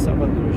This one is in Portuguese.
Salvador.